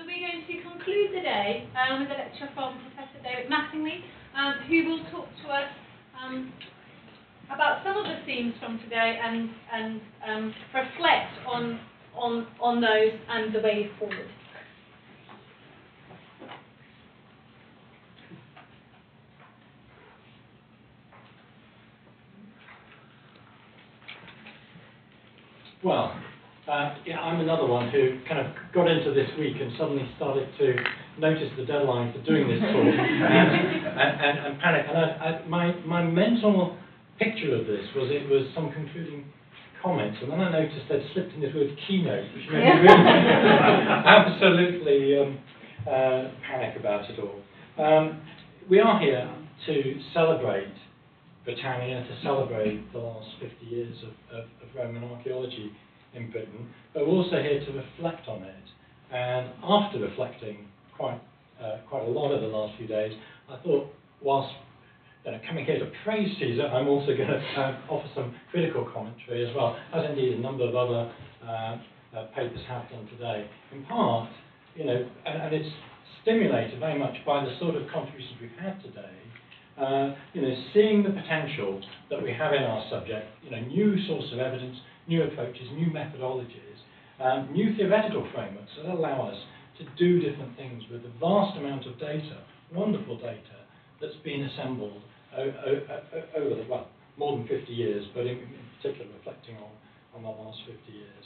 So we're going to conclude the day um, with a lecture from Professor David Mattingly, um, who will talk to us um, about some of the themes from today and, and um, reflect on, on, on those and the way forward. Well, uh, yeah, I'm another one who kind of got into this week and suddenly started to notice the deadline for doing this talk and, and, and, panic. And I, I, my, my mental picture of this was it was some concluding comments, and then I noticed they'd slipped in this word keynote, which made me really absolutely um, uh, panic about it all. Um, we are here to celebrate Britannia, to celebrate the last 50 years of, of, of Roman archaeology in Britain, but we're also here to reflect on it. And after reflecting quite, uh, quite a lot over the last few days, I thought, whilst know, coming here to praise Caesar, I'm also going to uh, offer some critical commentary as well, as indeed a number of other uh, uh, papers have done today. In part, you know, and, and, it's stimulated very much by the sort of contributions we've had today. Uh, you know, seeing the potential that we have in our subject, you know, new source of evidence, new approaches, new methodologies, um, new theoretical frameworks that allow us to do different things with a vast amount of data, wonderful data, that's been assembled over the, well, more than 50 years, but in, in particular reflecting on, on the last 50 years.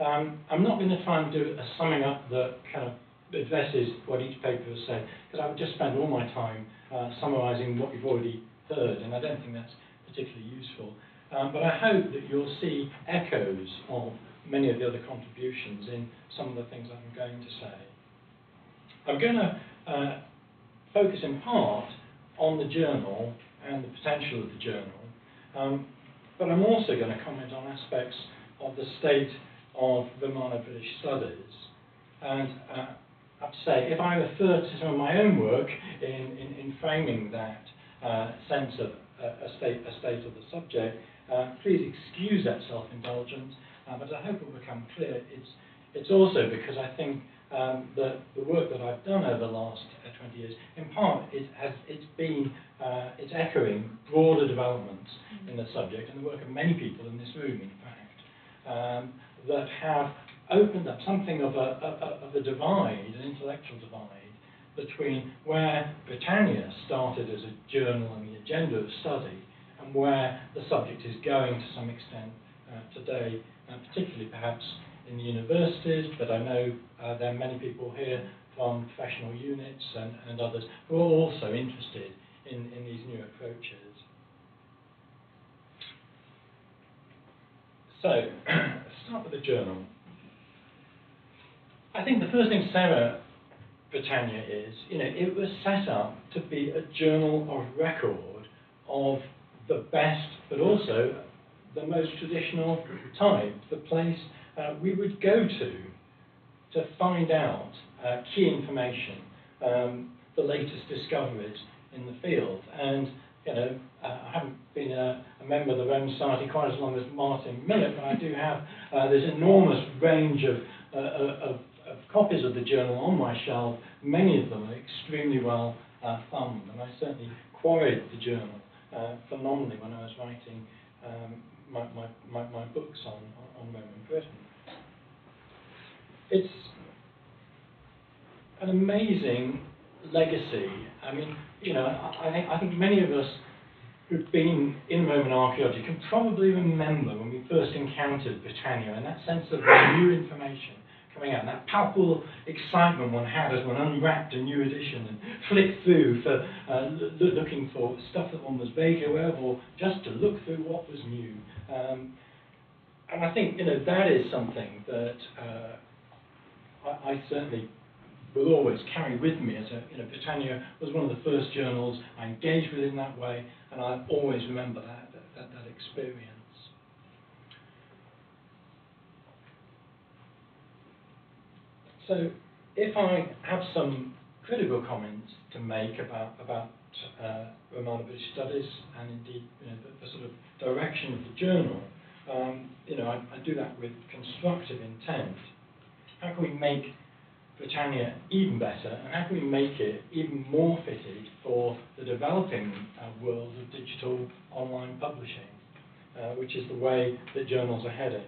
Um, I'm not going to try and do a summing up that kind of addresses what each paper has said, because I would just spend all my time uh, summarising what you've already heard, and I don't think that's particularly useful. Um, but I hope that you'll see echoes of many of the other contributions in some of the things I'm going to say. I'm going to uh, focus in part on the journal and the potential of the journal, um, but I'm also going to comment on aspects of the state of Romano-British studies. And uh, I have to say, if I refer to some of my own work in, in, in framing that uh, sense of uh, a, state, a state of the subject, uh, please excuse that self-indulgence, uh, but I hope it will become clear. It's, it's also because I think um, that the work that I've done over the last uh, 20 years, in part, has, it's been, uh, it's echoing broader developments in the subject and the work of many people in this room, in fact, um, that have opened up something of a, a, of a divide, an intellectual divide, between where Britannia started as a journal and the agenda of study and where the subject is going to some extent uh, today, uh, particularly perhaps in the universities, but I know uh, there are many people here from professional units and, and others who are also interested in, in these new approaches. So, start with the journal. I think the first thing Sarah Britannia is, you know, it was set up to be a journal of record of the best, but also the most traditional type, the place uh, we would go to to find out uh, key information, um, the latest discoveries in the field. And you know, uh, I haven't been a, a, member of the Roman Society quite as long as Martin Millett, but I do have uh, this enormous range of, uh, of, of, copies of the journal on my shelf. Many of them are extremely well thumbed, and I certainly quarried the journal phenomenally when I was writing um, my, my, my, my, books on, on Roman Britain. It's an amazing legacy. I mean, you know, I, think, I think many of us who've been in Roman archaeology can probably remember when we first encountered Britannia and that sense of new information coming out, and that palpable excitement one had as one unwrapped a new edition and flicked through for uh, looking for stuff that one was vaguely aware of or just to look through what was new. Um, and I think, you know, that is something that uh, I, I certainly will always carry with me as a, you know, Britannia was one of the first journals I engaged with in that way, and I always remember that, that, that experience. So if I have some critical comments to make about, about uh, Romano-British studies and indeed you know, the, the, sort of direction of the journal, um, you know, I, I do that with constructive intent. How can we make Britannia even better, and how can we make it even more fitted for the developing uh, world of digital online publishing, uh, which is the way that journals are heading.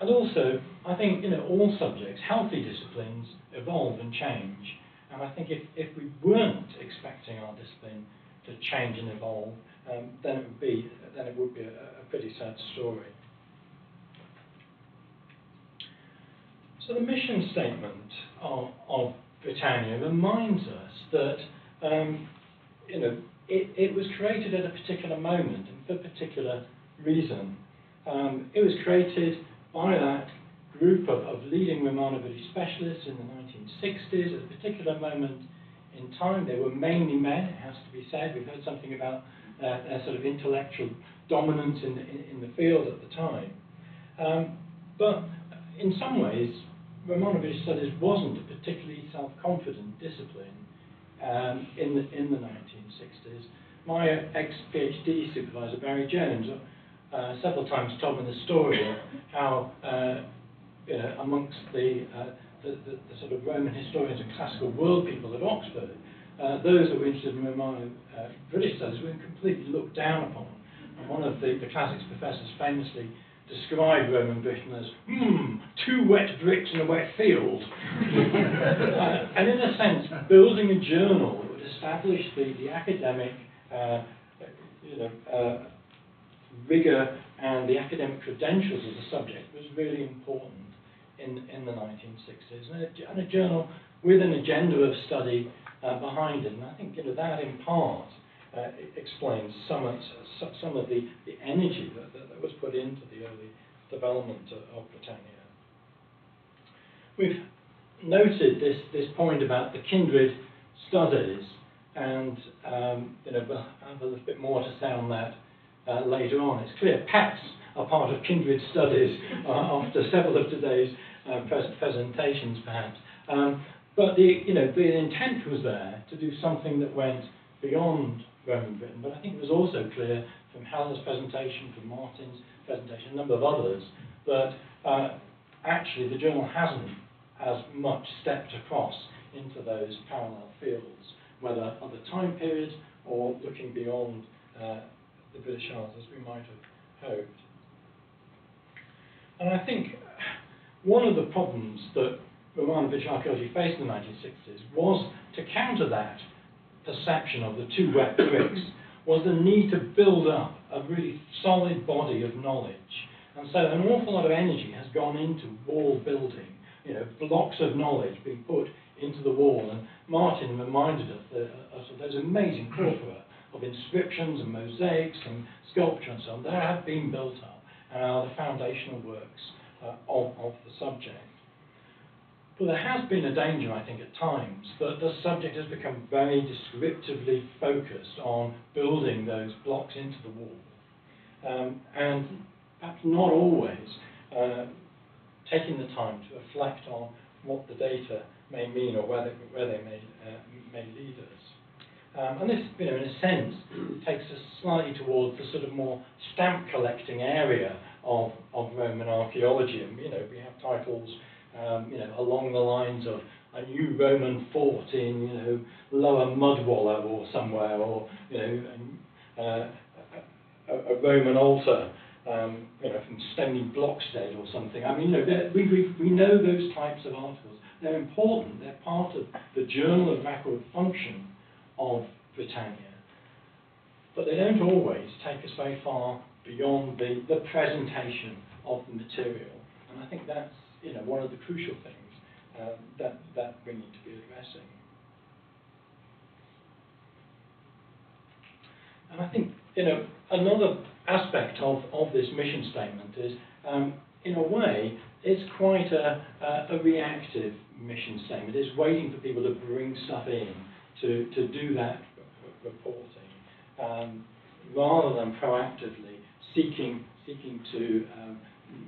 And also, I think, you know, all subjects, healthy disciplines, evolve and change. And I think if, if we weren't expecting our discipline to change and evolve, um, then it would be, then it would be a, a pretty sad story. So the mission statement of, of Britannia reminds us that um, you know it, it, was created at a particular moment and for a particular reason. Um, it was created by that group of, of leading Romano-British specialists in the 1960s at a particular moment in time. They were mainly men, it has to be said. We've heard something about uh, their sort of intellectual dominance in the, in, in the field at the time. Um, but in some ways, Romano-British studies wasn't a particularly self-confident discipline um, in, the, in the 1960s. My ex-PhD supervisor, Barry Jones, uh, several times told me the story of how, uh, you know, amongst the, uh, the, the, the, sort of Roman historians and classical world people at Oxford, uh, those that were interested in Roman uh, British studies were completely looked down upon. And one of the, the classics professors famously described Roman Britain as, hmm, two wet bricks in a wet field. uh, and in a sense, building a journal that would establish the, the academic uh, you know, uh, rigor and the academic credentials of the subject was really important in, in the 1960s. And a, and a journal with an agenda of study uh, behind it. And I think you know, that in part uh, explains some of, some of the, the energy that, that, that, was put into the early development of, of Britannia. We've noted this, this point about the kindred studies, and um, you know, we'll have a little bit more to say on that uh, later on. It's clear pets are part of kindred studies uh, after several of today's uh, pres presentations, perhaps. Um, but the, you know, the intent was there to do something that went beyond Roman Britain. But I think it was also clear from Helen's presentation, from Martin's presentation, a number of others, that uh, actually the journal hasn't as much stepped across into those parallel fields, whether other time periods or looking beyond uh, the British Isles as we might have hoped. And I think one of the problems that Romano-British archaeology faced in the 1960s was to counter that perception of the two wet bricks was the need to build up a really solid body of knowledge. And so an awful lot of energy has gone into wall building, you know, blocks of knowledge being put into the wall. And Martin reminded us, that, uh, of those amazing corpora of inscriptions and mosaics and sculpture and so on. They have been built up and are the foundational works uh, of, of the subject. But there has been a danger, I think, at times that the subject has become very descriptively focused on building those blocks into the wall, um, and perhaps not always uh, taking the time to reflect on what the data may mean or where they, where they may, uh, may lead us. Um, and this, you know, in a sense, takes us slightly towards the sort of more stamp collecting area of, of Roman archaeology. And, you know, we have titles um, you know, along the lines of a new Roman fort in, you know, Lower Mudwallow or somewhere, or, you know, uh, a, a, Roman altar, um, you know, from Stony Blockstead or something. I mean, you know, we, we, we know those types of articles. They're important. They're part of the journal of record function of Britannia. But they don't always take us very far beyond the, the presentation of the material. And I think that's you know, one of the crucial things um, that, that we need to be addressing. And I think, you know, another aspect of, of this mission statement is, um, in a way, it's quite a, a, a, reactive mission statement. It's waiting for people to bring stuff in to, to do that reporting, um, rather than proactively seeking, seeking to um,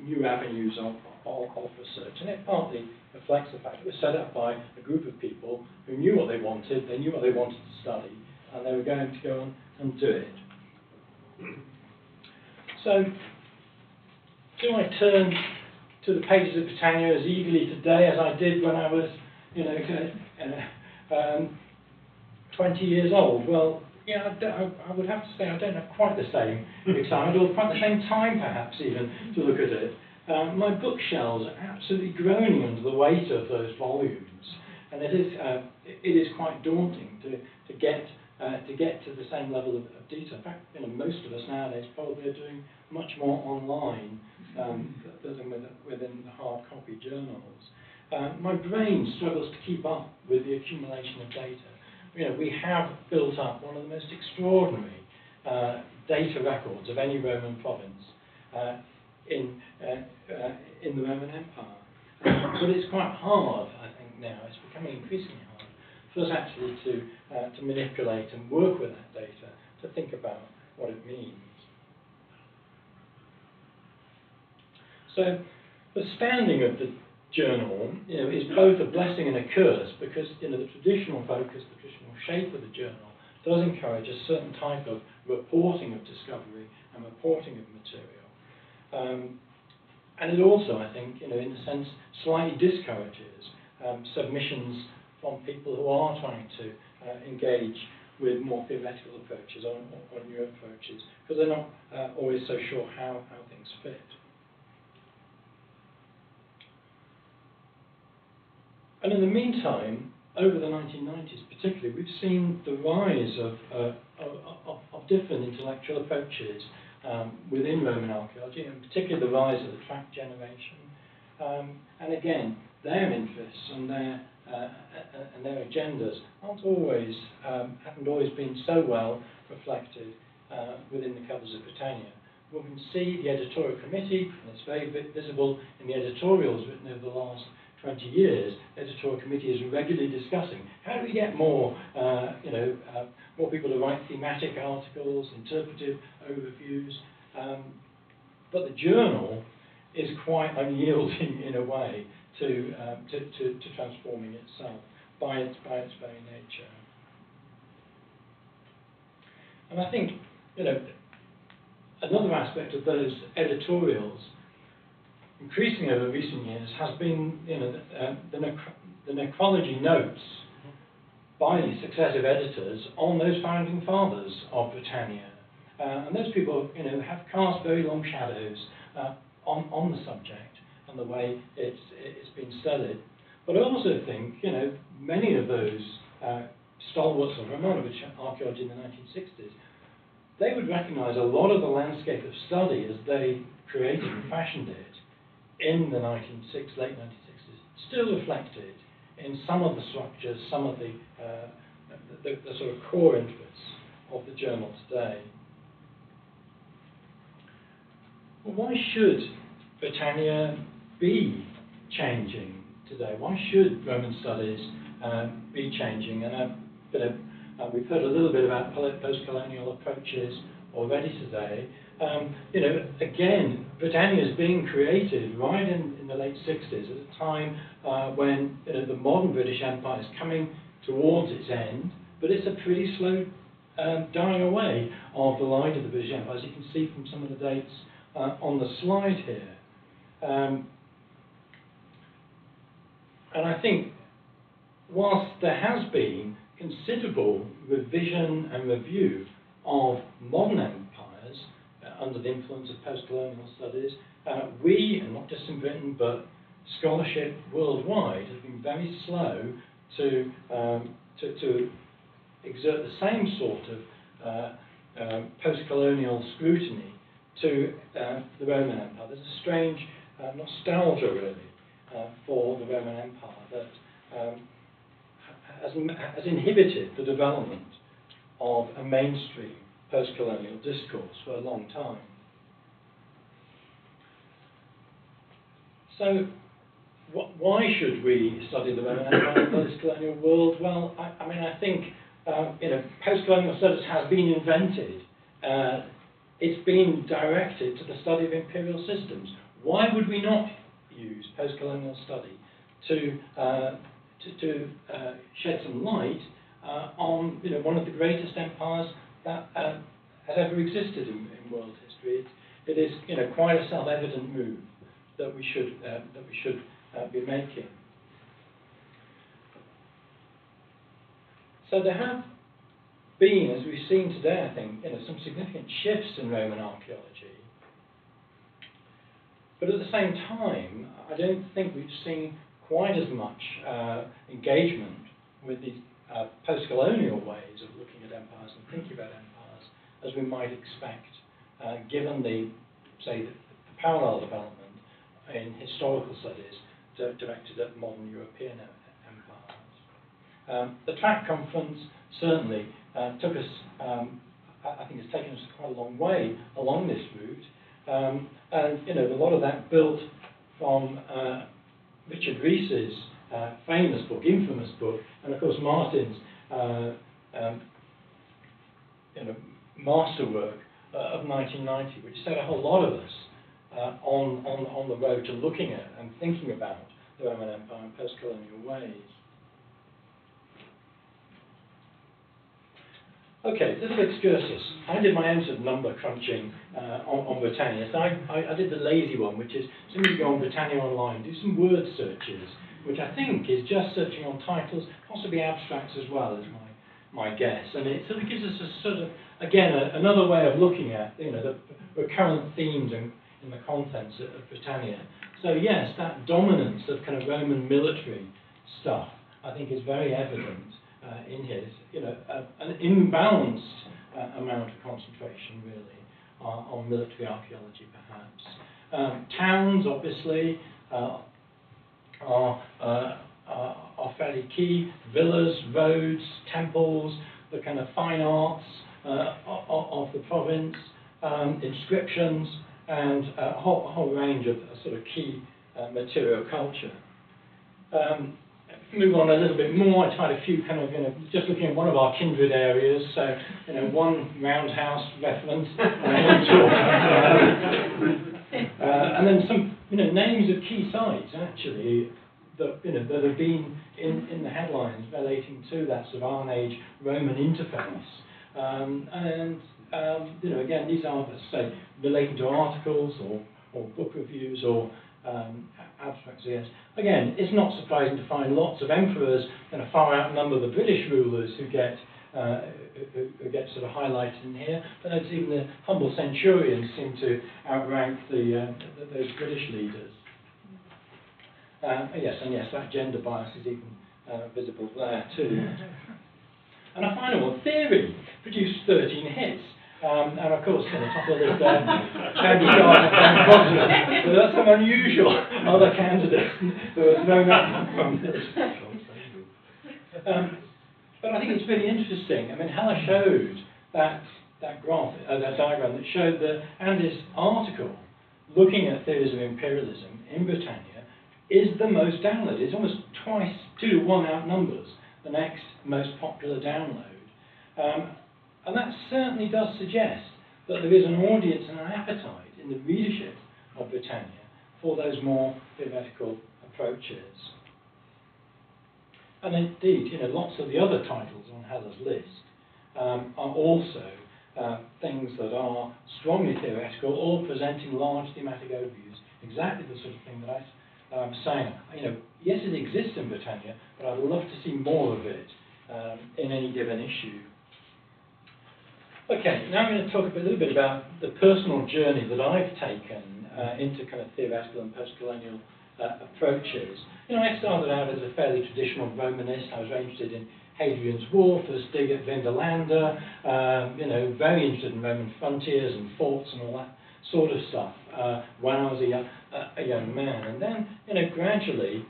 new avenues of, of, of research. And it partly reflects the fact it was set up by a group of people who knew what they wanted, they knew what they wanted to study, and they were going to go on and do it. So, do I turn to the pages of Britannia as eagerly today as I did when I was, you know, uh, um, 20 years old. Well, yeah, I, I would have to say I don't have quite the same excitement, or quite the same time perhaps even, to look at it. Um, my bookshelves are absolutely groaning under the weight of those volumes, and it is, uh, it is quite daunting to, to get uh, to get to the same level of, of detail. In fact, you know, most of us nowadays probably are doing much more online um, than with, within the hard copy journals. Uh, my brain struggles to keep up with the accumulation of data. You know, we have built up one of the most extraordinary uh, data records of any Roman province uh, in, uh, uh, in the Roman Empire. But it's quite hard, I think, now, it's becoming increasingly hard for us actually to, uh, to manipulate and work with that data, to think about what it means. So the standing of the journal you know, is both a blessing and a curse because you know, the traditional focus, the traditional shape of the journal does encourage a certain type of reporting of discovery and reporting of material. Um, and it also, I think, you know, in a sense, slightly discourages um, submissions from people who are trying to uh, engage with more theoretical approaches or, or, new approaches because they're not uh, always so sure how, how things fit. And in the meantime, over the 1990s particularly, we've seen the rise of, uh, of, of, different intellectual approaches um, within Roman archaeology, and particularly the rise of the TRAC generation. Um, and again, their interests and their, uh, and their agendas aren't always, um, haven't always been so well reflected uh, within the covers of Britannia. We can see the editorial committee, and it's very visible in the editorials written over the last 20 years, the editorial committee is regularly discussing how do we get more, uh, you know, uh, more people to write thematic articles, interpretive overviews. Um, but the journal is quite unyielding in a way to, um, to, to, to, transforming itself by its, by its very nature. And I think, you know, another aspect of those editorials increasingly over recent years has been you know, the, uh, the, necro the necrology notes by successive editors on those founding fathers of Britannia. Uh, and those people you know, have cast very long shadows uh, on, on the subject and the way it's, it's been studied. But I also think you know, many of those uh, stalwarts of Romano-British archaeology in the 1960s, they would recognize a lot of the landscape of study as they created and fashioned it in the 1960s, late 1960s, still reflected in some of the structures, some of the, uh, the, the, sort of core interests of the journal today. Well, why should Britannia be changing today? Why should Roman studies um, be changing? And uh, you know, uh, we've heard a little bit about post-colonial approaches already today. Um, you know, again, Britannia is being created right in, in the late 60s at a time uh, when you know, the modern British Empire is coming towards its end, but it's a pretty slow um, dying away of the light of the British Empire, as you can see from some of the dates uh, on the slide here. Um, and I think whilst there has been considerable revision and review of modern uh, under the influence of post-colonial studies, uh, we, and not just in Britain, but scholarship worldwide, has been very slow to, um, to, to, exert the same sort of uh, um, post-colonial scrutiny to uh, the Roman Empire. There's a strange uh, nostalgia, really, uh, for the Roman Empire that um, has, has inhibited the development of a mainstream post-colonial discourse for a long time. So, wh why should we study the post-colonial world? Well, I, I, mean, I think um, you know, post-colonial studies has been invented. Uh, it's been directed to the study of imperial systems. Why would we not use post-colonial study to, uh, to, to uh, shed some light uh, on you know, one of the greatest empires that uh, has ever existed in, in world history. It, it is you know, quite a self-evident move that we should uh, that we should uh, be making. So there have been, as we've seen today, I think, you know, some significant shifts in Roman archaeology. But at the same time, I don't think we've seen quite as much uh, engagement with these uh, post-colonial ways of looking at empires and thinking about empires as we might expect, uh, given the, say, the, the, parallel development in historical studies directed at modern European empires. Um, the TRAC conference certainly uh, took us, um, I think it's taken us quite a long way along this route. Um, and, you know, a lot of that built from uh, Richard Reece's uh, famous book, infamous book, and of course Martin's uh, um, you know, masterwork uh, of 1990, which set a whole lot of us uh, on, on, on the road to looking at and thinking about the Roman Empire in post-colonial ways. Okay, little excursus. I did my own sort of number crunching uh, on, on Britannia. So I, I, I, did the lazy one, which is simply go on Britannia Online, do some word searches, which I think is just searching on titles, possibly abstracts as well, is my, my guess. And it sort of gives us a sort of, again, a, another way of looking at, you know, the recurrent themes and in the contents of, of Britannia. So yes, that dominance of kind of Roman military stuff, I think is very evident uh, in. It's, you know, a, an imbalanced uh, amount of concentration, really, on, on military archaeology, perhaps. Um, towns, obviously, uh, are, uh, are fairly key. Villas, roads, temples, the kind of fine arts uh, of, the province, um, inscriptions, and a whole, a whole range of sort of key uh, material culture. Um, move on a little bit more, I tried a few kind of, you know, just looking at one of our kindred areas, so, you know, one roundhouse reference, uh, and then some, you know, names of key sites, actually, that, you know, that have been in, in the headlines relating to that sort of Iron Age Roman interface. Um, and um, you know, again, these are, say, relating to articles or, or book reviews or um, abstracts, yes. Again, it's not surprising to find lots of emperors kind a far outnumber the British rulers who get uh, who, who, get sort of highlighted in here. But notice even the humble centurions seem to outrank the, uh, those British leaders. Uh, yes, and yes, that gender bias is even uh, visible there too. And a final one, theory, produced 13 hits. Um, and of course, on the top of the list there, Cambridge Garden and. So that's some unusual other candidates who are thrown up from this. Um, but I think it's really interesting. I mean, Hella showed that, that graph, uh, that diagram that showed that and this article looking at theories of imperialism in Britannia is the most downloaded. It's almost twice, two to one outnumbers the next most popular download. Um, and that certainly does suggest that there is an audience and an appetite in the readership of Britannia for those more theoretical approaches. And indeed, you know, lots of the other titles on Hella's list um, are also uh, things that are strongly theoretical or presenting large thematic overviews, exactly the sort of thing that I um, saying. You know, yes, it exists in Britannia, but I'd love to see more of it um, in any given issue. Okay, now I'm going to talk a little bit about the personal journey that I've taken uh, into kind of theoretical and post-colonial uh, approaches. You know, I started out as a fairly traditional Romanist. I was very interested in Hadrian's Wall, first dig at Vindolanda, um, you know, very interested in Roman frontiers and forts and all that sort of stuff uh, when I was a young, a young man. And then, you know, gradually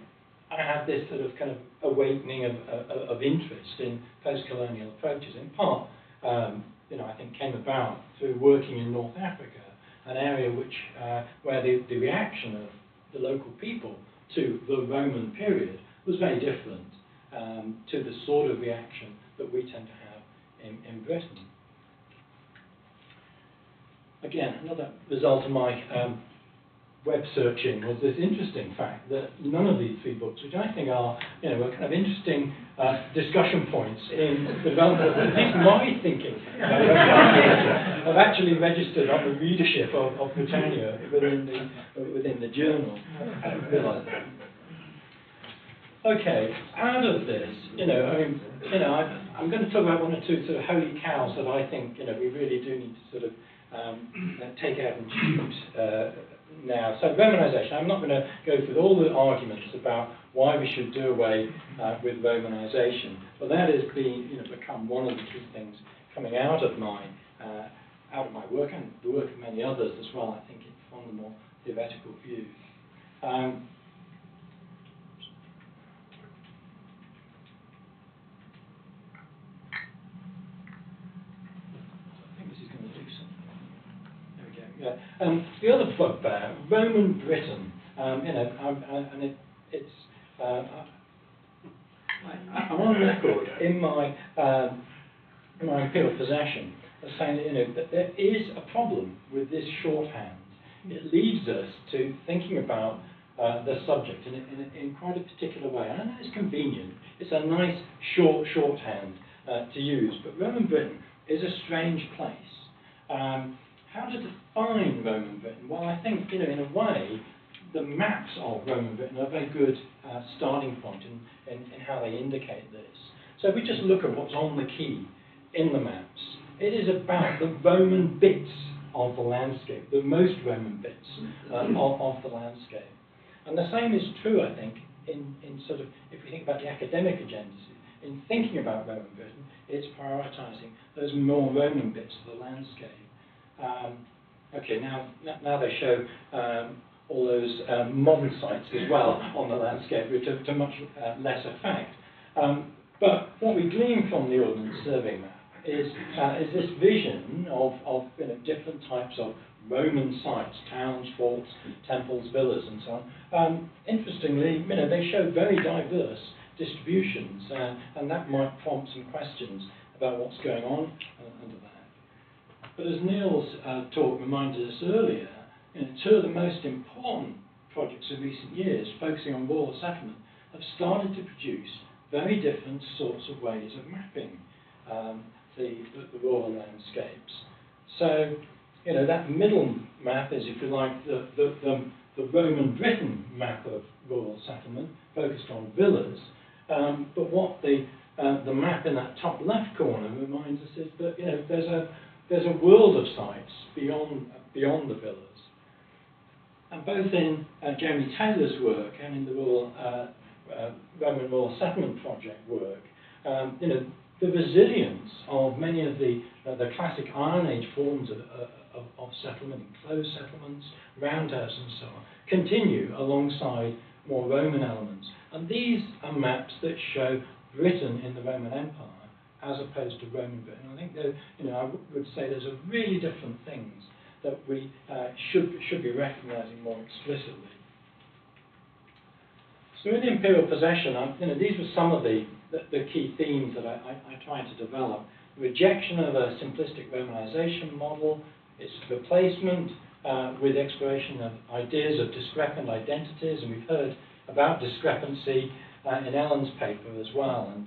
I had this sort of kind of awakening of, of, of interest in post-colonial approaches, in part um, you know, I think came about through working in North Africa, an area which, uh, where the, the reaction of the local people to the Roman period was very different um, to the sort of reaction that we tend to have in, in Britain. Again, another result of my um, web searching was this interesting fact that none of these three books, which I think are, you know, are kind of interesting uh, discussion points in the development of at least my thinking, have actually registered on the readership of, of Britannia within the, within the journal. I didn't realise that. Okay, out of this, you know, I mean, you know, I, I'm going to talk about one or two sort of holy cows that I think, you know, we really do need to sort of um, take out and shoot uh, now. So Romanisation, I'm not going to go through all the arguments about why we should do away uh, with Romanisation, but that has been, you know, become one of the key things coming out of my uh, out of my work and the work of many others as well. I think from the more theoretical view. Um, Yeah. Um, the other bugbear, Roman Britain, um, you know, um, uh, and it, it's, uh, I, am on record in my, um, in my imperial possession as saying that, you know, that there is a problem with this shorthand. It leads us to thinking about uh, the subject in, in, in, quite a particular way. And I know it's convenient. It's a nice short shorthand uh, to use, but Roman Britain is a strange place. Um, how to define Roman Britain? Well, I think, you know, in a way, the maps of Roman Britain are a very good uh, starting point in, in, in, how they indicate this. So if we just look at what's on the key in the maps, it is about the Roman bits of the landscape, the most Roman bits uh, of, of, the landscape. And the same is true, I think, in, in sort of, if we think about the academic agendas, in thinking about Roman Britain, it's prioritising those more Roman bits of the landscape. Um, okay, now, now they show um, all those um, modern sites as well on the landscape, which are to much uh, less effect. Um, but what we glean from the Ordnance Survey map is, uh, is this vision of, of you know, different types of Roman sites, towns, forts, temples, villas, and so on. Um, interestingly, you know, they show very diverse distributions, uh, and that might prompt some questions about what's going on under that. But as Neil's uh, talk reminded us earlier, you know, two of the most important projects of recent years, focusing on rural settlement, have started to produce very different sorts of ways of mapping um, the, the, the, rural landscapes. So, you know, that middle map is, if you like, the, the, the, the Roman Britain map of rural settlement, focused on villas. Um, but what the, uh, the map in that top left corner reminds us is that, you know, there's a there's a world of sites beyond, beyond the villas. And both in uh, Jeremy Taylor's work and in the Royal, uh, uh, Roman Rural Settlement Project work, um, you know, the resilience of many of the, uh, the classic Iron Age forms of, uh, of, of, settlement, enclosed settlements, roundhouse and so on, continue alongside more Roman elements. And these are maps that show Britain in the Roman Empire as opposed to Roman Britain. I think that, you know, I would say there's a really different things that we uh, should, should be recognising more explicitly. So in the imperial possession, I, you know, these were some of the, the, the key themes that I, I, I, tried to develop. Rejection of a simplistic Romanization model, its replacement uh, with exploration of ideas of discrepant identities, and we've heard about discrepancy uh, in Ellen's paper as well, and,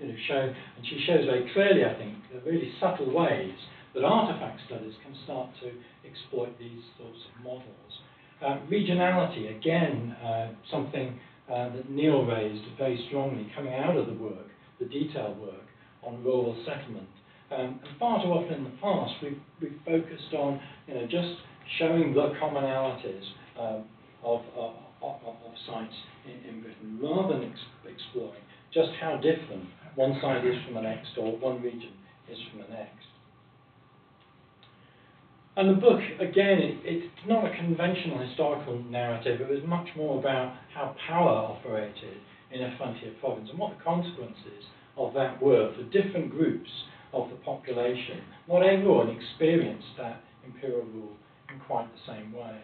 and she shows very clearly, I think, the really subtle ways that artifact studies can start to exploit these sorts of models. Uh, regionality, again, uh, something uh, that Neil raised very strongly coming out of the work, the detailed work on rural settlement. Um, and far too often in the past, we've, we've focused on you know, just showing the commonalities um, of, of, of, of, sites in, in Britain, rather than ex exploring just how different one side is from the next or one region is from the next. And the book, again, it, it's not a conventional historical narrative. It was much more about how power operated in a frontier province and what the consequences of that were for different groups of the population. Not everyone experienced that imperial rule in quite the same way.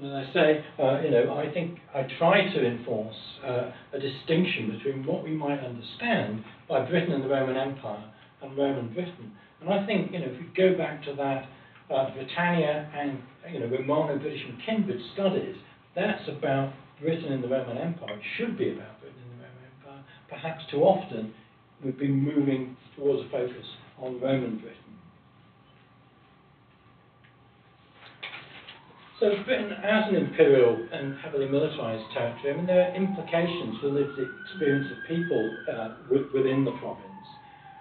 And I say, uh, you know, I think I try to enforce uh, a distinction between what we might understand by Britain and the Roman Empire and Roman Britain. And I think, you know, if we go back to that uh, Britannia and, you know, Romano-British and kindred studies, that's about Britain and the Roman Empire. It should be about Britain and the Roman Empire. Perhaps too often we've been moving towards a focus on Roman Britain. So Britain as an imperial and heavily militarised territory, I mean, there are implications for the lived experience of people uh, within the province.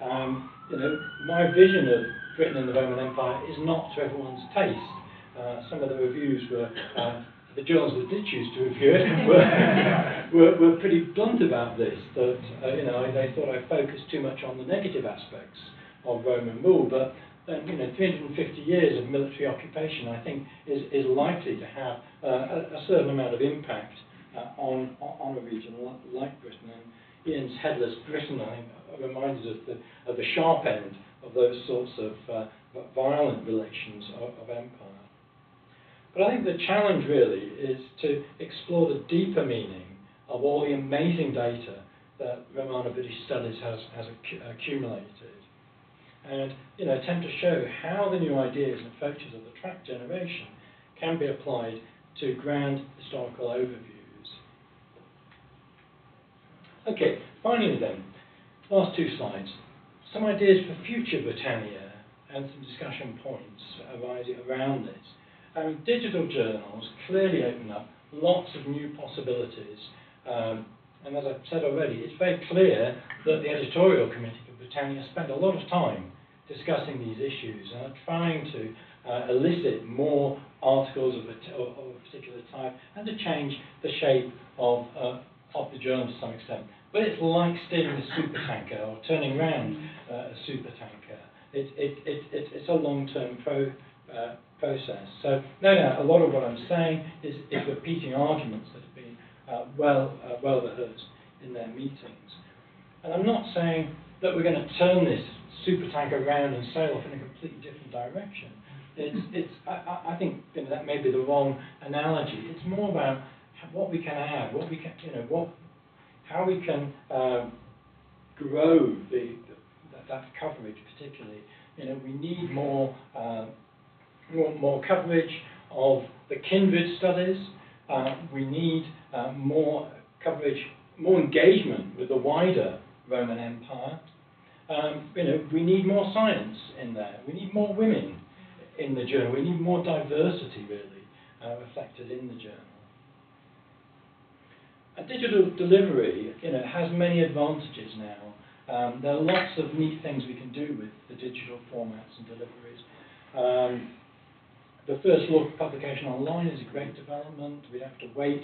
Um, you know, my vision of Britain and the Roman Empire is not to everyone's taste. Uh, some of the reviews were, uh, the journals that did choose to review it were, were, were pretty blunt about this, that, uh, you know, they thought I focused too much on the negative aspects of Roman rule, but then, you know, 350 years of military occupation, I think, is, is likely to have uh, a, a, certain amount of impact uh, on, on a region like Britain. And Ian's Headless Britain, I think, reminds us of the, of the sharp end of those sorts of uh, violent relations of, of empire. But I think the challenge really is to explore the deeper meaning of all the amazing data that Romano-British Studies has, has accumulated and you know, attempt to show how the new ideas and approaches of the TRAC generation can be applied to grand historical overviews. Okay, finally then, last two slides. Some ideas for future Britannia and some discussion points arising around this. Um, digital journals clearly open up lots of new possibilities. Um, and as I've said already, it's very clear that the editorial committee for Britannia spent a lot of time discussing these issues and are trying to uh, elicit more articles of a, of a, particular type and to change the shape of, uh, of the journal to some extent. But it's like steering a super tanker or turning around uh, a super tanker. It, it, it, it, it's a long-term pro, uh, process. So no doubt a lot of what I'm saying is, is repeating arguments that have been uh, well, uh, well rehearsed in their meetings. And I'm not saying that we're going to turn this supertanker around and sail off in a completely different direction. It's, it's, I, I think you know, that may be the wrong analogy. It's more about what we can add, what we can, you know, what, how we can um, grow the, the that, that, coverage particularly. You know, we need more, uh, more, more coverage of the kindred studies. Uh, we need uh, more coverage, more engagement with the wider Roman Empire. Um, you know, we need more science in there. We need more women in the journal. We need more diversity, really, uh, reflected in the journal. A digital delivery, you know, has many advantages now. Um, there are lots of neat things we can do with the digital formats and deliveries. Um, the first look publication online is a great development. We have to wait.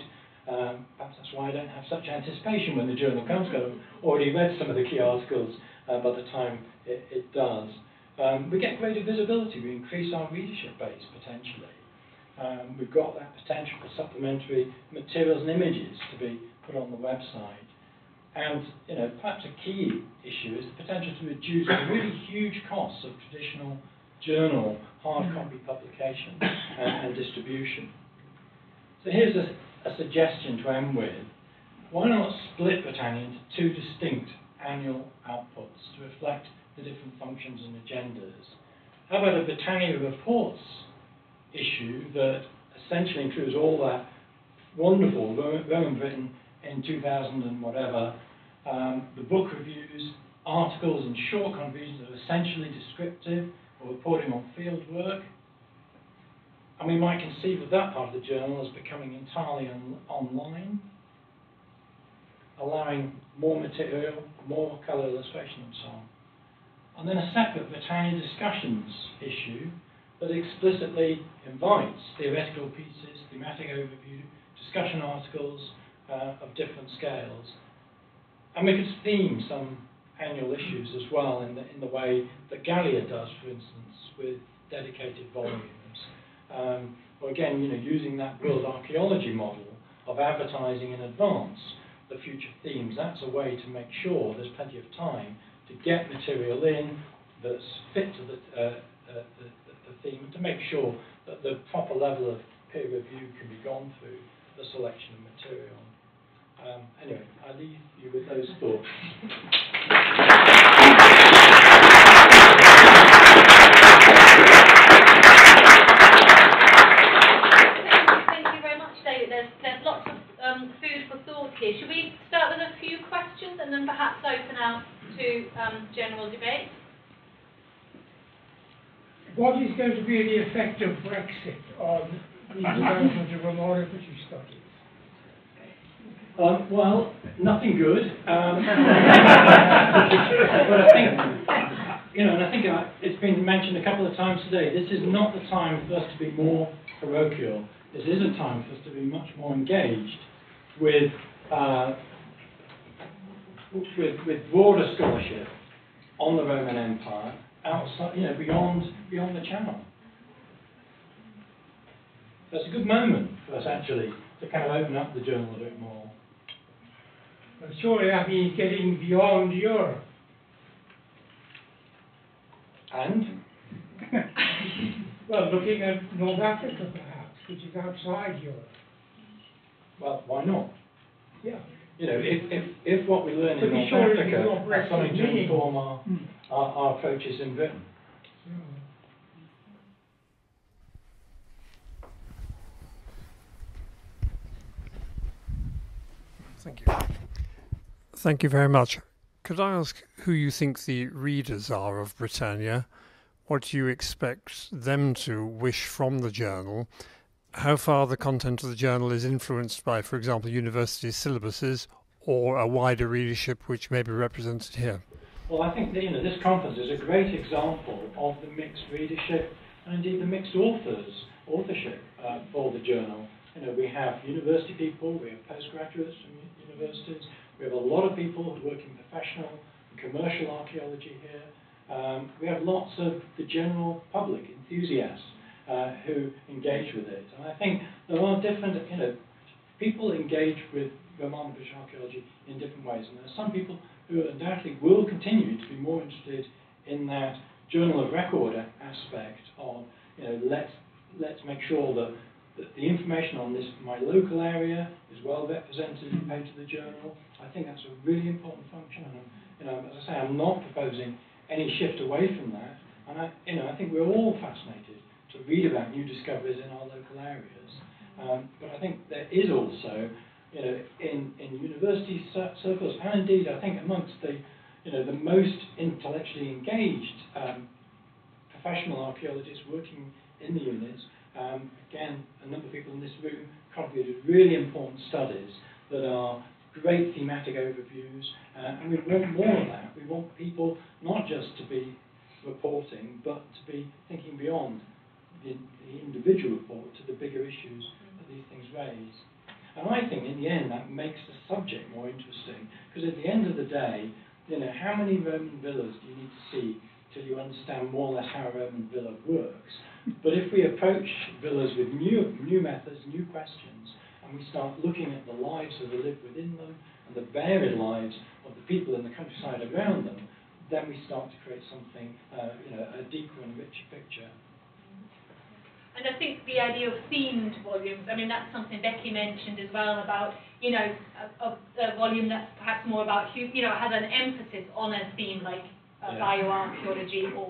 Um, perhaps that's why I don't have such anticipation when the journal comes, because I've already read some of the key articles uh, by the time it, it does. Um, we get greater visibility, we increase our readership base potentially. Um, we've got that potential for supplementary materials and images to be put on the website. And you know, perhaps a key issue is the potential to reduce the really huge costs of traditional journal hard mm-hmm. copy publication and, and distribution. So here's a, a, suggestion to end with. Why not split Britannia into two distinct annual outputs to reflect the different functions and agendas. How about a Britannia Reports issue that essentially includes all that wonderful Roman Britain in 2000 and whatever, um, the book reviews, articles and short contributions that are essentially descriptive or reporting on field work. And we might conceive of that part of the journal as becoming entirely on online allowing more material, more colour illustration and so on. And then a separate Britannia discussions issue that explicitly invites theoretical pieces, thematic overview, discussion articles uh, of different scales. And we could theme some annual issues as well in the, in the way that Gallia does, for instance, with dedicated volumes. Um, or again, you know, using that world archaeology model of advertising in advance the future themes, that's a way to make sure there's plenty of time to get material in that's fit to the, uh, uh, the, the, the theme, and to make sure that the proper level of peer review can be gone through the selection of material. Um, anyway, I leave you with those thoughts. and perhaps open out to um, general debate. What is going to be the effect of Brexit on the development of British studies? Um, well, nothing good. Um, but I think, you know, and I think uh, it's been mentioned a couple of times today, this is not the time for us to be more parochial. This is a time for us to be much more engaged with uh, with, with broader scholarship on the Roman Empire, outside, you know, beyond, beyond the Channel. So it's a good moment for us actually to kind of open up the journal a bit more. But surely that means getting beyond Europe. And Well, looking at North Africa perhaps, which is outside Europe. well, why not? Yeah. You know, if, if, if what we learn But in be North sure it is Africa not has something to inform our, hmm. our, our approaches in Britain. Thank you. Thank you very much. Could I ask who you think the readers are of Britannia? What do you expect them to wish from the journal? How far the content of the journal is influenced by, for example, university syllabuses or a wider readership which may be represented here? Well, I think that, you know, this conference is a great example of the mixed readership and indeed the mixed authors, authorship uh, for the journal. You know, we have university people, we have postgraduates from universities, we have a lot of people who work in professional and commercial archaeology here. Um, we have lots of the general public enthusiasts uh, who engage with it. And I think there are different, you know, people engage with British archaeology in different ways. And there are some people who undoubtedly will continue to be more interested in that journal of record aspect of, you know, let's, let's make sure that, that the information on this, my local area, is well represented and paid to the journal. I think that's a really important function. And, you know, as I say, I'm not proposing any shift away from that. And I, you know, I think we're all fascinated to read about new discoveries in our local areas. Um, but I think there is also, you know, in, in university circles, and indeed I think amongst the, you know, the most intellectually engaged um, professional archaeologists working in the units, um, again, a number of people in this room contributed really important studies that are great thematic overviews, uh, and we want more of that. We want people not just to be reporting, but to be thinking beyond the, the individual report to the bigger issues that these things raise. And I think in the end that makes the subject more interesting, because at the end of the day, you know, how many Roman villas do you need to see till you understand more or less how a Roman villa works? But if we approach villas with new, new methods, new questions, and we start looking at the lives that live within them and the varied lives of the people in the countryside around them, then we start to create something, uh, you know, a deeper and richer picture. And I think the idea of themed volumes, I mean, that's something Becky mentioned as well about, you know, a, a, volume that's perhaps more about, you know, has an emphasis on a theme like uh, Yeah. bioarchaeology or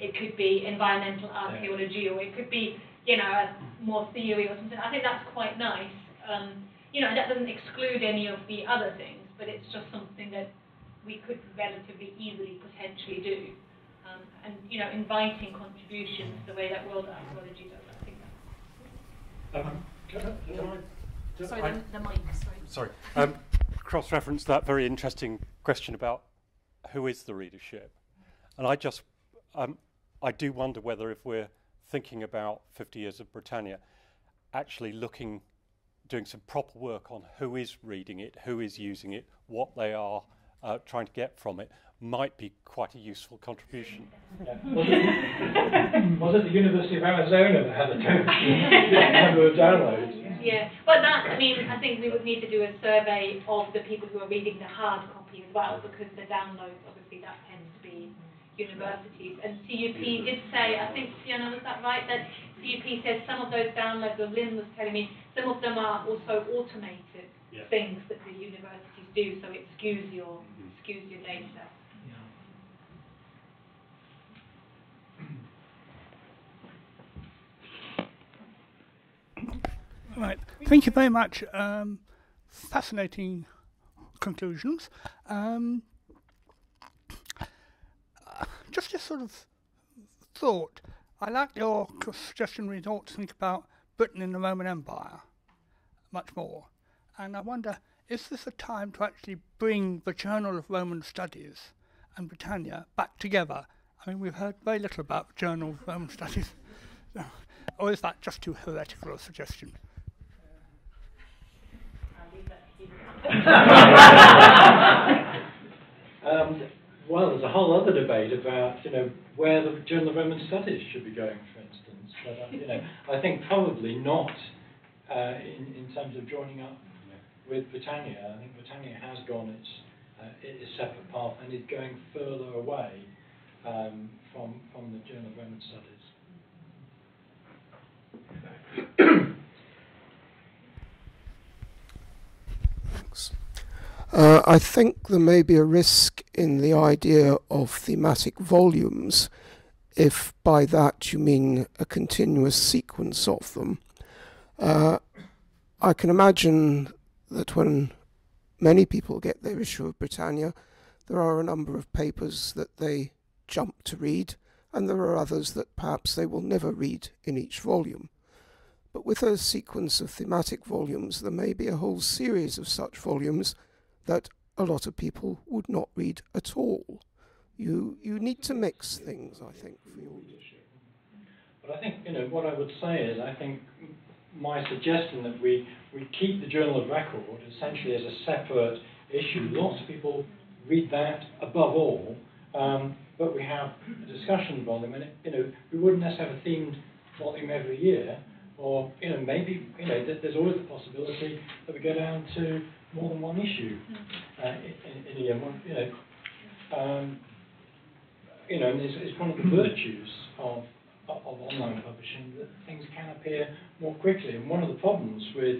it could be environmental archaeology or it could be, you know, a more theory or something. I think that's quite nice. Um, you know, that doesn't exclude any of the other things, but it's just something that we could relatively easily potentially do. Um, and, you know, inviting contributions the way that World Archaeology does, I think that's Um, can I- can I- Sorry, I- the, the mic, sorry. Sorry. Um, cross-reference that very interesting question about who is the readership, and I just, um, I do wonder whether if we're thinking about 50 years of Britannia, actually looking, doing some proper work on who is reading it, who is using it, what they are uh, trying to get from it, might be quite a useful contribution. Yeah. Was, it, was it the University of Arizona that had the number of downloads? Yeah, but that, I mean, I think we would need to do a survey of the people who are reading the hard copy as well, because the downloads, obviously, that tends to be universities. And CUP did say, I think, Fiona, was that right, that CUP says some of those downloads, or Lynn was telling me, some of them are also automated Yeah. things that the universities do, so it skews your, mm-hmm. skews your data. Right. Thank you very much. Um, fascinating conclusions. Um, just a sort of thought. I like your suggestion we ought to think about Britain in the Roman Empire much more. And I wonder, is this a time to actually bring the Journal of Roman Studies and Britannia back together? I mean, we've heard very little about the Journal of Roman Studies. or is that just too heretical a suggestion? um, well, there's a whole other debate about, you know, where the Journal of Roman Studies should be going, for instance. But, uh, you know, I think probably not uh, in, in terms of joining up with Britannia. I think Britannia has gone its, uh, its separate path and is going further away um, from, from the Journal of Roman Studies. Thanks. Uh, I think there may be a risk in the idea of thematic volumes, if by that you mean a continuous sequence of them. Uh, I can imagine that when many people get their issue of Britannia, there are a number of papers that they jump to read, and there are others that perhaps they will never read in each volume. But with a sequence of thematic volumes, there may be a whole series of such volumes that a lot of people would not read at all. You you need to mix things, I think, for your leadership. But I think you know what I would say is I think my suggestion that we we keep the Journal of Record essentially as a separate issue. Lots of people read that above all, um, but we have a discussion volume, and it, you know we wouldn't necessarily have a themed volume every year, or you know maybe you know there's always the possibility that we go down to more than one issue uh, in, in, a year. You know, um, you know, and it's, it's one of the virtues of of online publishing that things can appear more quickly. And one of the problems with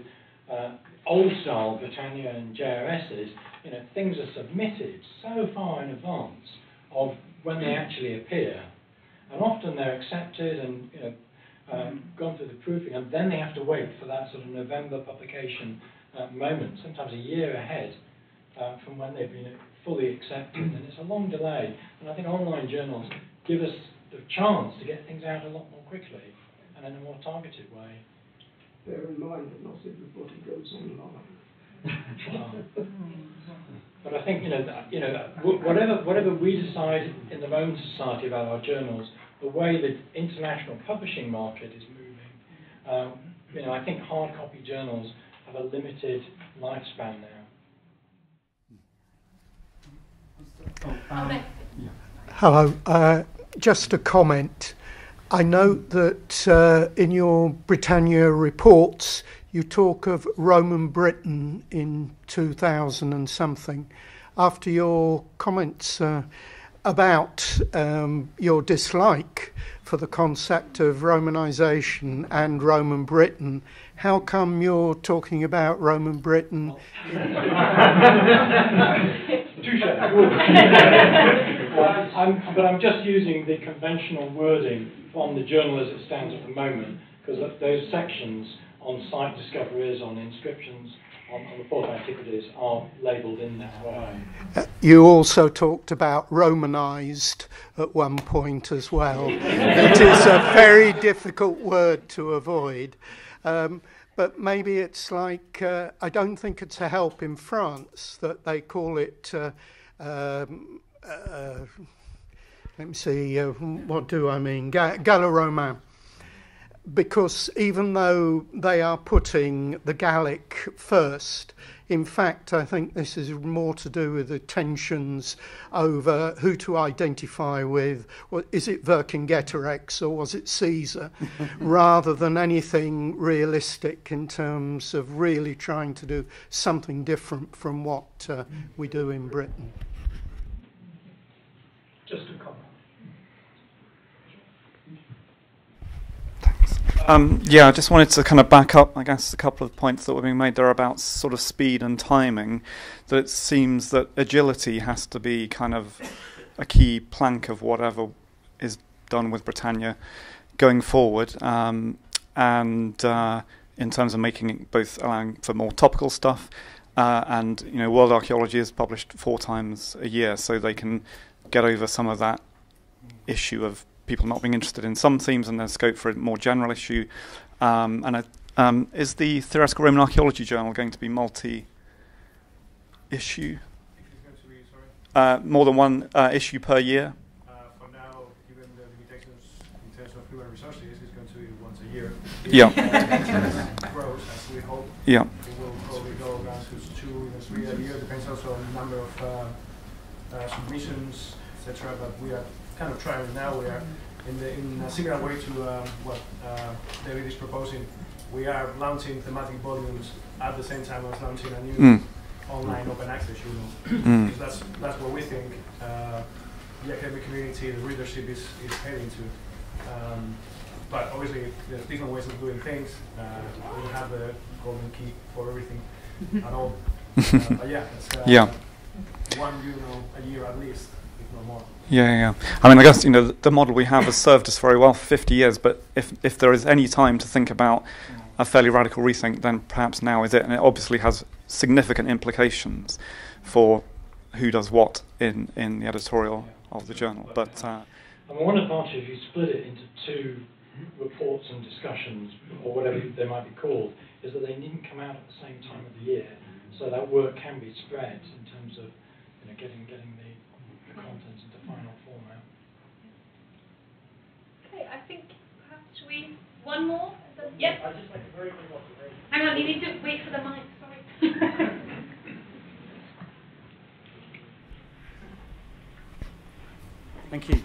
uh, old style Britannia and JRS is, you know, things are submitted so far in advance of when they actually appear. And often they're accepted and, you know, um, gone through the proofing, and then they have to wait for that sort of November publication uh, moment, sometimes a year ahead uh, from when they've been fully accepted. And it's a long delay. And I think online journals give us the chance to get things out a lot more quickly and in a more targeted way. Bear in mind that not everybody goes online. but I think you know, that, you know, whatever whatever we decide in the Roman Society about our journals, the way the international publishing market is moving, um, you know, I think hard copy journals have a limited lifespan now. Hello. Uh, just a comment. I note that uh, in your Britannia reports, you talk of Roman Britain in 2000 and something. After your comments uh, about um, your dislike for the concept of Romanization and Roman Britain, how come you're talking about Roman Britain? I'm, but I'm just using the conventional wording from the journal as it stands at the moment, because those sections on site discoveries, on inscriptions, on, on the fourth antiquities are labelled in that way. You also talked about Romanized at one point as well. it is a very difficult word to avoid. Um, but maybe it's like, uh, I don't think it's a help in France that they call it, uh, um, uh, let me see, uh, what do I mean? Ga- Gallo-Roman. Because even though they are putting the Gallic first, in fact, I think this is more to do with the tensions over who to identify with. Well, is it Vercingetorix or was it Caesar? rather than anything realistic in terms of really trying to do something different from what uh, we do in Britain. Just a comment. Um, yeah, I just wanted to kind of back up, I guess, a couple of points that were being made there about sort of speed and timing. That it seems that agility has to be kind of a key plank of whatever is done with Britannia going forward. Um, and uh, in terms of making it both allowing for more topical stuff, uh, and you know, World Archaeology is published four times a year, so they can get over some of that issue of people not being interested in some themes and there's scope for a more general issue. Um, and I, um, is the Theoretical Roman Archaeology Journal going to be multi issue? Uh, more than one uh, issue per year? Uh, for now, given the limitations in terms of human resources, it's going to be once a year. Yeah. If it grows, as we hope, Yeah. it will probably go down to two, even three a year. Depends also on the number of uh, uh, submissions, etc. But we are kind of trying now. We are in, the, in a similar way to uh, what uh, David is proposing. We are launching thematic volumes at the same time as launching a new Mm. online open access journal. Mm. Because that's that's what we think uh, the academic community, the readership is, is heading to. Um, but obviously, there's different ways of doing things. Uh, we don't have the golden key for everything at all. Uh, but yeah, it's uh, Yeah. one euro a year at least, if not more. Yeah, yeah. I mean, I guess you know the, model we have has served us very well for 50 years. But if if there is any time to think about a fairly radical rethink, then perhaps now is it. And it obviously has significant implications for who does what in in the editorial of the journal. But uh, And one advantage if you split it into two reports and discussions, or whatever they might be called, is that they needn't come out at the same time of the year. So that work can be spread in terms of you know, getting getting the, the content into final format. Okay, I think perhaps we one more. Is that- Yes. I just like a very quick observation. Hang on, you need to wait for the mic. Sorry. Thank you.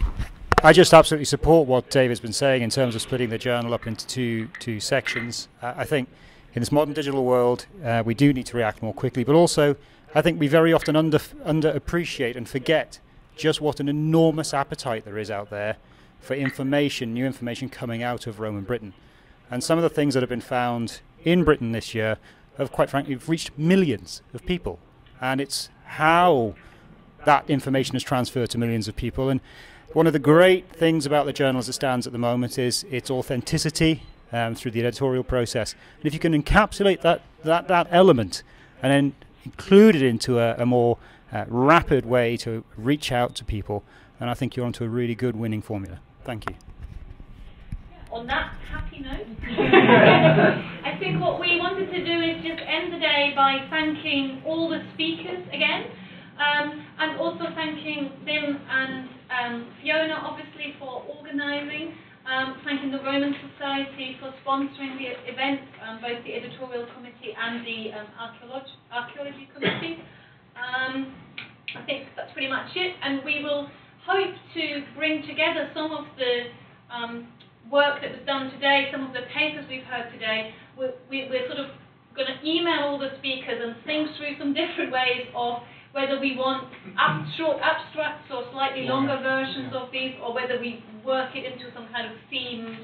I just absolutely support what David's been saying in terms of splitting the journal up into two two sections. Uh, I think in this modern digital world, uh, we do need to react more quickly, but also I think we very often under underappreciate and forget just what an enormous appetite there is out there for information, new information coming out of Roman Britain. And some of the things that have been found in Britain this year have quite frankly reached millions of people. And it's how that information is transferred to millions of people. And one of the great things about the journal as it stands at the moment is its authenticity um, through the editorial process. And if you can encapsulate that, that, that element and then include it into a, a more uh, rapid way to reach out to people, And I think you're onto a really good winning formula. Thank you. On that happy note, I think what we wanted to do is just end the day by thanking all the speakers again, um, and also thanking Tim and um, Fiona, obviously, for organising, um, thanking the Roman Society for sponsoring the event, um, both the editorial committee and the um, archaeology committee. Um, I think that's pretty much it, and we will hope to bring together some of the um, work that was done today, some of the papers we've heard today. We're, we- we're sort of going to email all the speakers and think through some different ways of whether we want ab- short abstracts or slightly longer versions of these, or whether we work it into some kind of themed,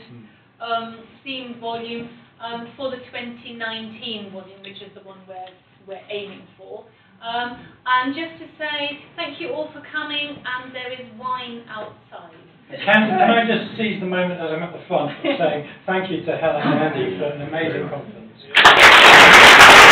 um, themed volume um, for the 2019 volume, which is the one we're, we're aiming for. Um, and just to say thank you all for coming, and there is wine outside. Can, can I just seize the moment as I'm at the front saying thank you to Helen and Andy for an amazing conference.